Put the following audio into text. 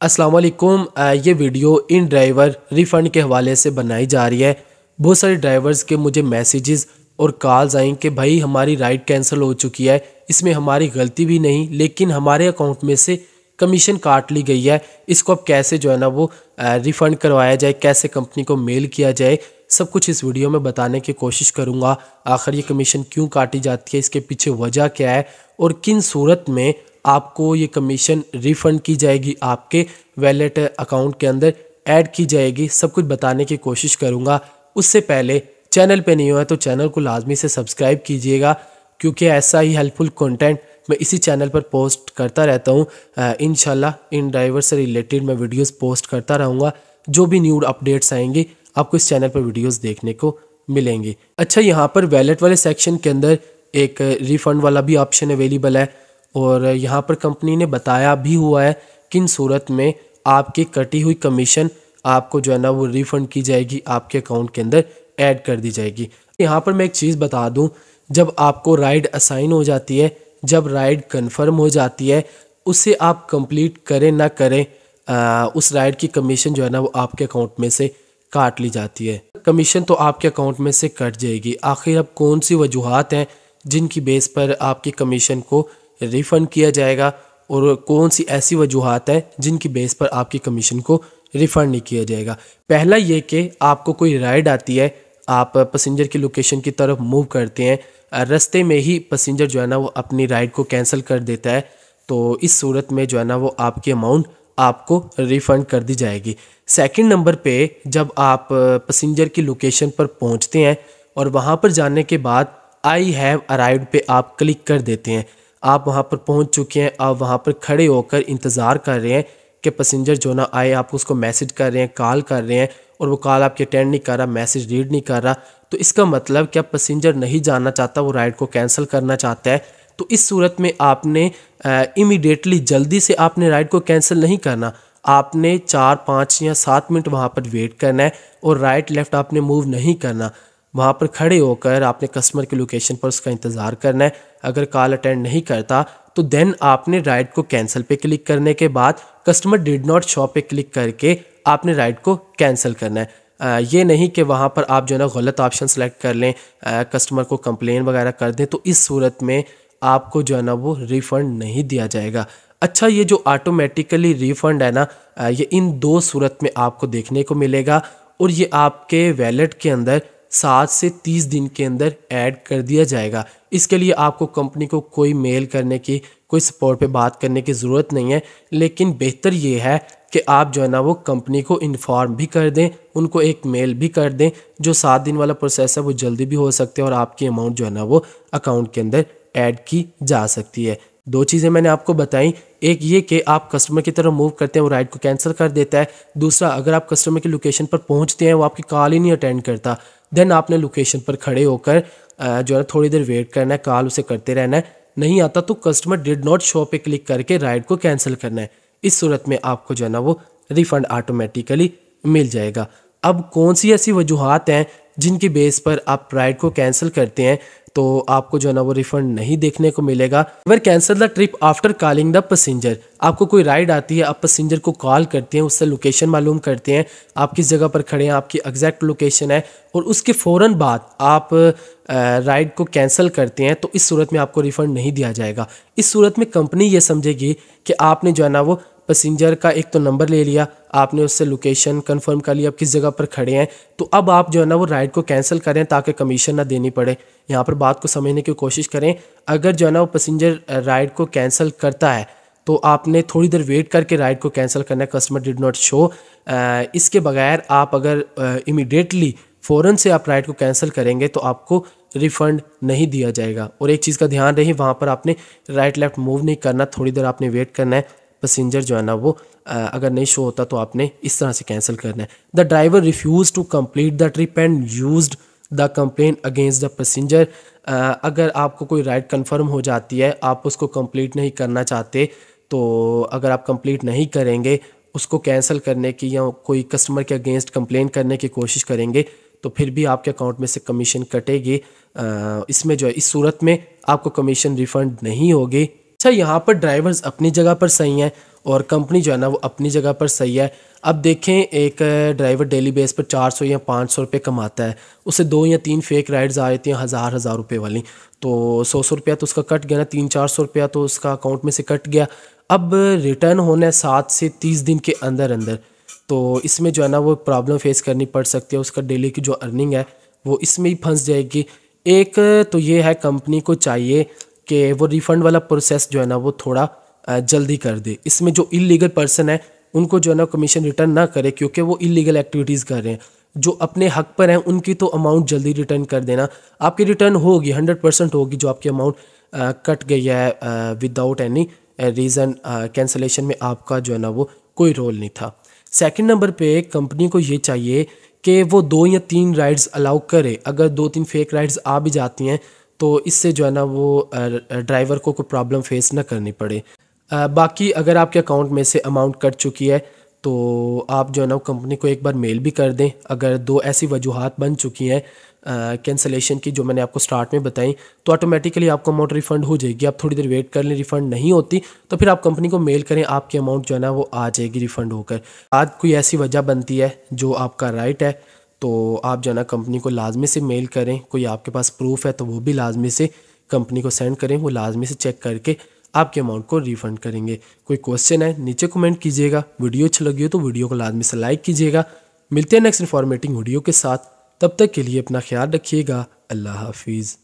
अस्सलाम वालेकुम ये वीडियो इन ड्राइवर रिफ़ंड के हवाले से बनाई जा रही है। बहुत सारे ड्राइवर्स के मुझे मैसेजेस और कॉल्स आई कि भाई हमारी राइड कैंसिल हो चुकी है, इसमें हमारी गलती भी नहीं, लेकिन हमारे अकाउंट में से कमीशन काट ली गई है। इसको अब कैसे जो है ना वो रिफ़ंड करवाया जाए, कैसे कंपनी को मेल किया जाए, सब कुछ इस वीडियो में बताने की कोशिश करूँगा। आखिर ये कमीशन क्यों काटी जाती है, इसके पीछे वजह क्या है और किन सूरत में आपको ये कमीशन रिफ़ंड की जाएगी आपके वैलेट अकाउंट के अंदर ऐड की जाएगी। सब कुछ बताने की कोशिश करूँगा। उससे पहले चैनल पे नहीं हुआ तो चैनल को लाजमी से सब्सक्राइब कीजिएगा, क्योंकि ऐसा ही हेल्पफुल कंटेंट मैं इसी चैनल पर पोस्ट करता रहता हूँ। इन इन ड्राइवर से रिलेटेड मैं वीडियोस पोस्ट करता रहूँगा। जो भी न्यू अपडेट्स आएँगे, आपको इस चैनल पर वीडियोस देखने को मिलेंगी। अच्छा यहाँ पर वैलेट वाले सेक्शन के अंदर एक रिफ़ंड वाला भी ऑप्शन अवेलेबल है। और यहाँ पर कंपनी ने बताया भी हुआ है किन सूरत में आपकी कटी हुई कमीशन आपको जो है ना वो रिफ़ंड की जाएगी आपके अकाउंट के अंदर ऐड कर दी जाएगी। यहाँ पर मैं एक चीज़ बता दूँ जब आपको राइड असाइन हो जाती है जब राइड कन्फर्म हो जाती है उसे आप कंप्लीट करें ना करें आ, उस राइड की कमीशन जो है ना वो आपके अकाउंट में से काट ली जाती है। कमीशन तो आपके अकाउंट में से कट जाएगी। आखिर अब कौन सी वजूहत हैं जिनकी बेस पर आपकी कमीशन को रिफ़ंड किया जाएगा और कौन सी ऐसी वजूहत हैं जिनकी बेस पर आपकी कमीशन को रिफ़ंड नहीं किया जाएगा। पहला ये कि आपको कोई राइड आती है, आप पसेंजर की लोकेशन की तरफ़ मूव करते हैं, रस्ते में ही पसेंजर जो है ना वो अपनी राइड को कैंसिल कर देता है तो इस सूरत में जो है ना वो आपकी अमाउंट आपको रिफ़ंड कर दी जाएगी। सेकंड नंबर पे जब आप पसेंजर की लोकेशन पर पहुँचते हैं और वहाँ पर जाने के बाद आई हैव अराइव्ड पे आप क्लिक कर देते हैं आप वहाँ पर पहुँच चुके हैं, आप वहाँ पर खड़े होकर इंतज़ार कर रहे हैं कि पैसेंजर जो ना आए, आप उसको मैसेज कर रहे हैं, कॉल कर रहे हैं और वो कॉल आपकी अटेंड नहीं कर रहा, मैसेज रीड नहीं कर रहा। तो इसका मतलब क्या पैसेंजर नहीं जाना चाहता, वो राइड को कैंसिल करना चाहता है? तो इस सूरत में आपने इमीडिएटली जल्दी से आपने राइड को कैंसिल नहीं करना। आपने चार, पाँच या सात मिनट वहाँ पर वेट करना है और राइट लेफ़्ट आपने मूव नहीं करना। वहाँ पर खड़े होकर आपने कस्टमर की लोकेशन पर उसका इंतज़ार करना है। अगर कॉल अटेंड नहीं करता तो देन आपने राइड को कैंसिल पे क्लिक करने के बाद कस्टमर डिड नॉट शो पे क्लिक करके आपने राइड को कैंसिल करना है। आ, ये नहीं कि वहाँ पर आप जो है ना गलत ऑप्शन सेलेक्ट कर लें आ, कस्टमर को कंप्लेन वगैरह कर दें तो इस सूरत में आपको जो है ना वो रिफ़ंड नहीं दिया जाएगा। अच्छा ये जो ऑटोमेटिकली रिफ़ंड है ना ये इन दो सूरत में आपको देखने को मिलेगा और ये आपके वैलेट के अंदर सात से तीस दिन के अंदर ऐड कर दिया जाएगा। इसके लिए आपको कंपनी को कोई मेल करने की, कोई सपोर्ट पे बात करने की ज़रूरत नहीं है। लेकिन बेहतर ये है कि आप जो है ना वो कंपनी को इन्फॉर्म भी कर दें, उनको एक मेल भी कर दें, जो सात दिन वाला प्रोसेस है वो जल्दी भी हो सकते हैं और आपकी अमाउंट जो है ना वो अकाउंट के अंदर ऐड की जा सकती है। दो चीज़ें मैंने आपको बताई। एक ये कि आप कस्टमर की तरफ़ मूव करते हैं, वो राइड को कैंसिल कर देता है। दूसरा, अगर आप कस्टमर की लोकेशन पर पहुँचते हैं, वो आपकी कॉल ही नहीं अटेंड करता। देन आपने लोकेशन पर खड़े होकर जो है थोड़ी देर वेट करना है कॉल उसे करते रहना है। नहीं आता तो कस्टमर डिड नॉट शो पे क्लिक करके राइड को कैंसिल करना है। इस सूरत में आपको जो है ना वो रिफ़ंड ऑटोमेटिकली मिल जाएगा। अब कौन सी ऐसी वजूहत हैं जिनके बेस पर आप राइड को कैंसिल करते हैं? तो आपको जो है ना वो रिफंड नहीं देखने को मिलेगा। अगर cancel the trip after calling the passenger आपको कोई राइड आती है, आप पैसेंजर को कॉल करते हैं, उससे लोकेशन मालूम करते हैं, आप किस जगह पर खड़े हैं, आपकी एग्जैक्ट लोकेशन है, और उसके फ़ौरन बाद आप राइड को कैंसिल करते हैं तो इस सूरत में आपको रिफ़ंड नहीं दिया जाएगा। इस सूरत में कंपनी ये समझेगी कि आपने जो है ना वो पैसेंजर का एक तो नंबर ले लिया, आपने उससे लोकेशन कंफर्म कर लिया, आप किस जगह पर खड़े हैं? तो अब आप जो है ना वो राइड को कैंसिल करें ताकि कमीशन ना देनी पड़े। यहाँ पर बात को समझने की कोशिश करें, अगर जो है ना वो पैसेंजर राइड को कैंसिल करता है तो आपने थोड़ी देर वेट करके राइड को कैंसिल करना है कस्टमर डिड नॉट शो इसके बगैर आप अगर इमिडिएटली फ़ौरन से आप राइड को कैंसिल करेंगे तो आपको रिफ़ंड नहीं दिया जाएगा। और एक चीज़ का ध्यान रही, वहाँ पर आपने राइट लेफ़्ट मूव नहीं करना, थोड़ी देर आपने वेट करना है पैसेंजर जो है ना, वो अगर नहीं शो होता तो आपने इस तरह से कैंसिल करना है। The driver refuse to complete the trip and use the complain against the passenger अगर आपको कोई राइड कंफर्म हो जाती है, आप उसको कंप्लीट नहीं करना चाहते तो अगर आप कंप्लीट नहीं करेंगे, उसको कैंसिल करने की या कोई कस्टमर के अगेंस्ट कंप्लेन करने की कोशिश करेंगे तो फिर भी आपके अकाउंट में से कमीशन कटेगी। इसमें जो है, इस सूरत में आपको कमीशन रिफ़ंड नहीं होगी। अच्छा यहाँ पर ड्राइवर्स अपनी जगह पर सही हैं और कंपनी जो है ना, वो अपनी जगह पर सही है। अब देखें, एक ड्राइवर डेली बेस पर 400 या 500 रुपये कमाता है। उसे दो या तीन फेक राइड्स आ जाती हैं, हज़ार हज़ार रुपये वाली। तो सौ सौ रुपया तो उसका कट गया ना, तीन, चार सौ रुपया तो उसका अकाउंट में से कट गया। अब रिटर्न होना है सात से तीस दिन के अंदर अंदर। तो इसमें जो है ना, वो प्रॉब्लम फेस करनी पड़ सकती है। उसका डेली की जो अर्निंग है, वो इसमें ही फंस जाएगी। एक तो ये है कंपनी को चाहिए कि वो रिफ़ंड वाला प्रोसेस जो है ना, वो थोड़ा जल्दी कर दे। इसमें जो इलीगल पर्सन है, उनको जो है ना कमीशन रिटर्न ना करे, क्योंकि वो इलीगल एक्टिविटीज़ कर रहे हैं। जो अपने हक पर हैं, उनकी तो अमाउंट जल्दी रिटर्न कर देना। आपकी रिटर्न होगी हंड्रेड परसेंट होगी, जो आपकी अमाउंट कट गई है विदाउट एनी रीज़न कैंसलेशन में आपका जो है ना, वो कोई रोल नहीं था। सेकंड नंबर पे कंपनी को ये चाहिए कि वो दो या तीन राइड्स अलाउ करे। अगर दो तीन फेक राइड्स आ भी जाती हैं तो इससे जो है ना वो ड्राइवर को कोई प्रॉब्लम फेस ना करनी पड़े। बाकी अगर आपके अकाउंट में से अमाउंट कट चुकी है तो आप जो है ना कंपनी को एक बार मेल भी कर दें। अगर दो ऐसी वजूहत बन चुकी हैं कैंसलेशन की जो मैंने आपको स्टार्ट में बताई तो ऑटोमेटिकली आपको अमाउंट रिफ़ंड हो जाएगी। आप थोड़ी देर वेट कर लें रिफ़ंड नहीं होती तो फिर आप कंपनी को मेल करें, आपकी अमाउंट जो है ना वो आ जाएगी रिफ़ंड होकर। आज कोई ऐसी वजह बनती है जो आपका राइट है तो आप जो है ना कंपनी को लाजमी से मेल करें, कोई आपके पास प्रूफ है तो वो भी लाजमी से कंपनी को सेंड करें, वो लाजमी से चेक करके आपके अमाउंट को रिफ़ंड करेंगे। कोई क्वेश्चन है, नीचे कमेंट कीजिएगा वीडियो अच्छी लगी हो तो वीडियो को लाजमी से लाइक कीजिएगा। मिलते हैं नेक्स्ट इन्फॉर्मेटिंग वीडियो के साथ, तब तक के लिए अपना ख्याल रखिएगा, अल्लाह हाफिज़।